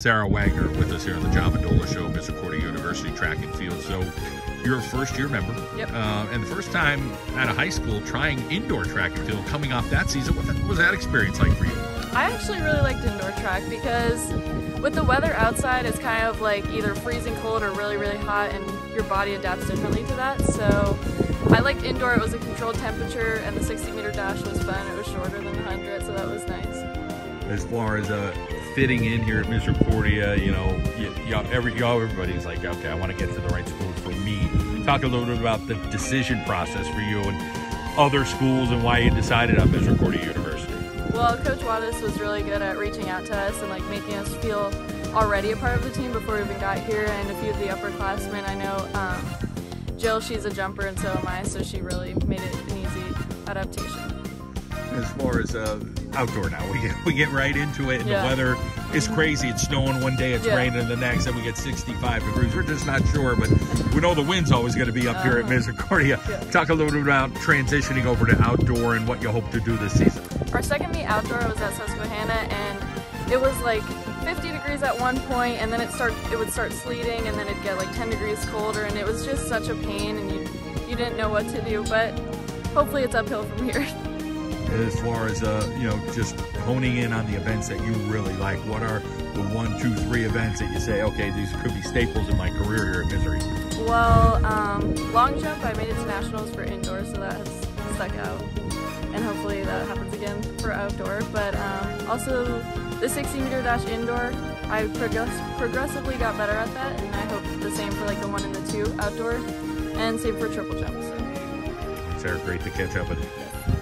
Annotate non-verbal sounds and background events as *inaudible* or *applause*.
Sarah Wagner with us here on the John Mendola Show, Misericordia University Track and Field. So you're a first year member. Yep. Uh, and the first time out of high school trying indoor track and field coming off that season. What, what was that experience like for you? I actually really liked indoor track because with the weather outside, it's kind of like either freezing cold or really, really hot, and your body adapts differently to that. So I liked indoor. It was a controlled temperature, and the 60 meter dash was fun. It was shorter than the 100, so that was nice. As far as uh, fitting in here at Misericordia, you know, you, you, every, you, everybody's like, okay, I want to get to the right school for me. Talk a little bit about the decision process for you and other schools and why you decided on Misericordia University. Well, Coach Wattis was really good at reaching out to us and like making us feel already a part of the team before we even got here. And a few of the upperclassmen, I know um, Jill, she's a jumper, and so am I, so she really made it an easy adaptation. As far as uh, outdoor now, *laughs* we get we get right into it, and Yeah. the weather is crazy. It's snowing one day, it's Yeah. raining the next, and we get 65 degrees. We're just not sure, but we know the wind's always going to be up here at Uh-huh. Misericordia. Yeah. Talk a little bit about transitioning over to outdoor and what you hope to do this season. Our second meet outdoor was at Susquehanna, and it was like 50 degrees at one point, and then it start it would start sleeting, and then it'd get like 10 degrees colder, and it was just such a pain, and you you didn't know what to do. But hopefully, it's uphill from here. *laughs* As far as uh, you know, just honing in on the events that you really like. What are the one, two, three events that you say, okay, these could be staples in my career here at Missouri? Well, um, long jump, I made it to nationals for indoor, so that has stuck out, and hopefully that happens again for outdoor. But um, also the 60 meter dash indoor, I progress- progressively got better at that, and I hope the same for like the one and the two outdoor, and same for triple jumps. So. Sarah, great to catch up with you.